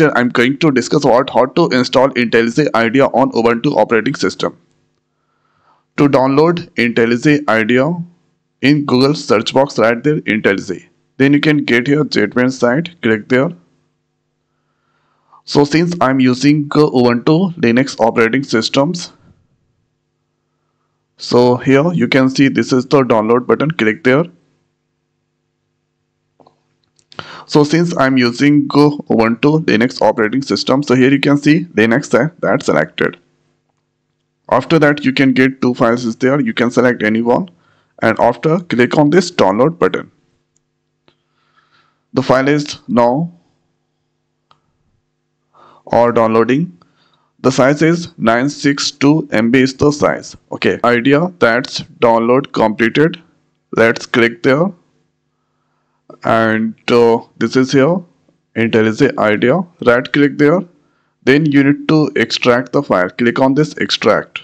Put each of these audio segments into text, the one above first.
I'm going to discuss about how to install IntelliJ IDEA on Ubuntu operating system. To download IntelliJ IDEA in Google search box right there IntelliJ. Then you can get here JetBrains site, click there. So since I'm using Ubuntu Linux operating systems, so here you can see this is the download button, click there so since I'm using go Ubuntu Linux operating system, so here you can see Linux that's selected. After that you can get two files is there, you can select any one and after click on this download button. The file is now or downloading. The size is 962 MB is the size. Okay, idea that's download completed. Let's click there and uh, this is here IntelliJ IDEA. Right click there. Then you need to extract the file. Click on this extract.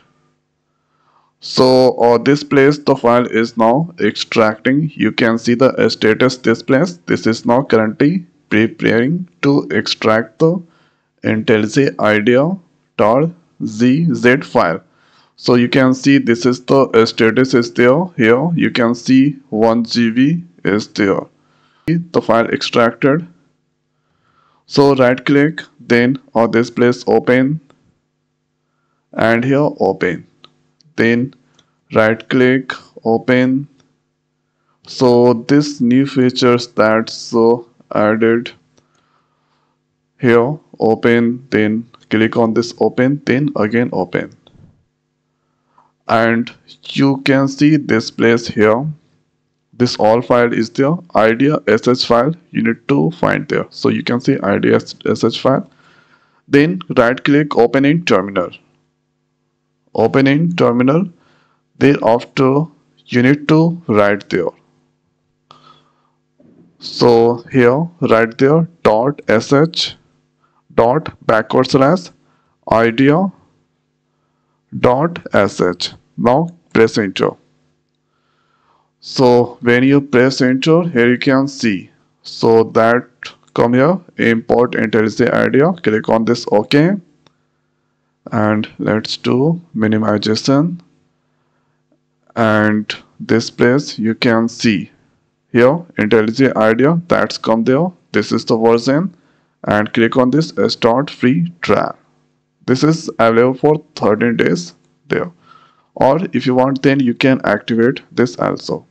So uh, this place the file is now extracting. You can see the status this place. This is now currently preparing to extract the IntelliJ IDEA tar zz file. So you can see this is the status is there. Here you can see 1 GB is there the file extracted. So right click then on this place open. And here open. Then right click open. So this new features that's so added. Here open then click on this open then again open. And you can see this place here this all file is the idea sh file you need to find there. So you can see idea sh file. Then right click open in terminal. Open in terminal. Thereafter you need to write there. So here write there dot sh dot backward slash idea dot sh. Now press enter so when you press enter here you can see. So that come here import IntelliJ IDEA click on this ok. And let's do minimization. And this place you can see. Here IntelliJ IDEA that's come there. This is the version. And click on this start free trial. This is available for 13 days there. Or if you want then you can activate this also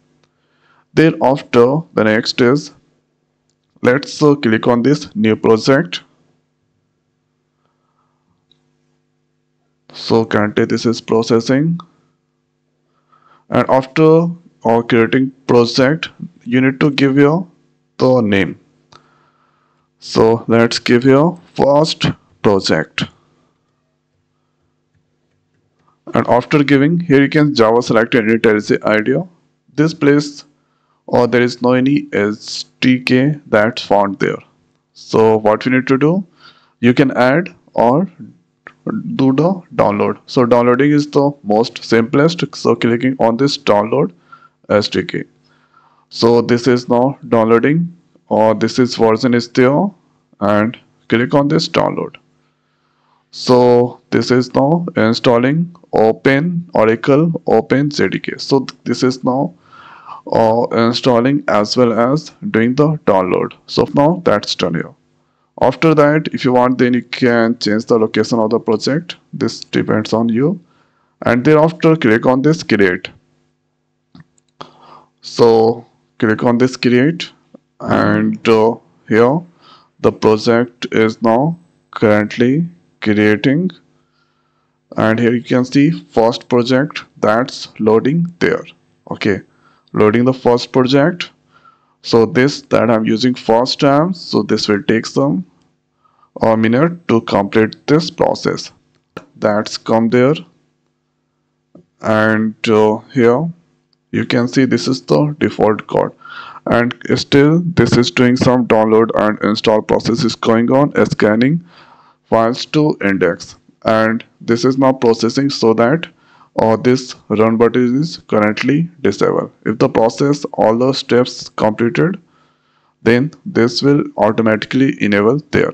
thereafter the next is let's uh, click on this new project. So currently this is processing. And after or creating project you need to give your the name. So let's give your first project. And after giving here you can java select any IDEA. This place or there is no any SDK that's found there. So what we need to do you can add or do the download. So downloading is the most simplest. So clicking on this download SDK so this is now downloading or this is version is there and click on this download. So this is now installing open oracle open jdk so this is now or installing as well as doing the download. So now that's done here. After that if you want then you can change the location of the project. This depends on you. And thereafter click on this create. So click on this create. And uh, here the project is now currently creating. And here you can see first project that's loading there. Okay loading the first project. So this that I'm using first time so this will take some a minute to complete this process. That's come there. And uh, here you can see this is the default code. And still this is doing some download and install process is going on scanning files to index. And this is now processing so that or this run button is currently disabled. If the process all the steps completed, then this will automatically enable there.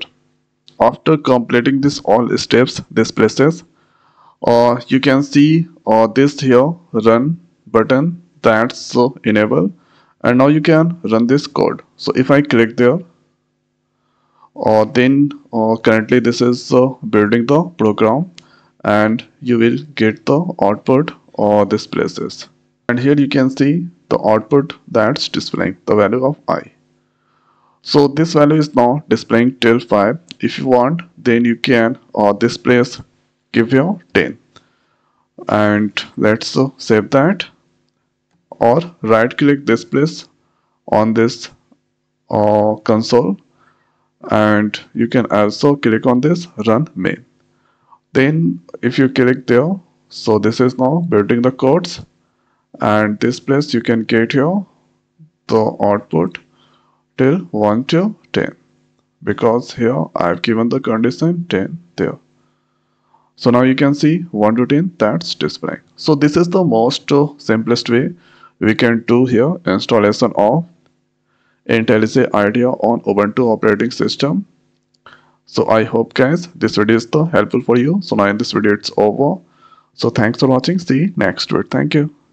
after completing this all steps this places uh, you can see uh, this here run button that's so enable and now you can run this code so if I click there uh, then uh, currently this is uh, building the program and you will get the output or this places. And here you can see the output that's displaying the value of i. So this value is now displaying till 5 if you want then you can or uh, this place give your 10 and let's uh, save that. Or right click this place on this uh, console. And you can also click on this run main then if you click there so this is now building the codes and this place you can get here the output till 1 to 10 because here I've given the condition 10 there so now you can see 1 to 10 that's displaying so this is the most uh, simplest way we can do here installation of IntelliJ IDEA on Ubuntu operating system. So I hope guys this video is helpful for you. So now in this video it's over. So thanks for watching. See you next video. Thank you.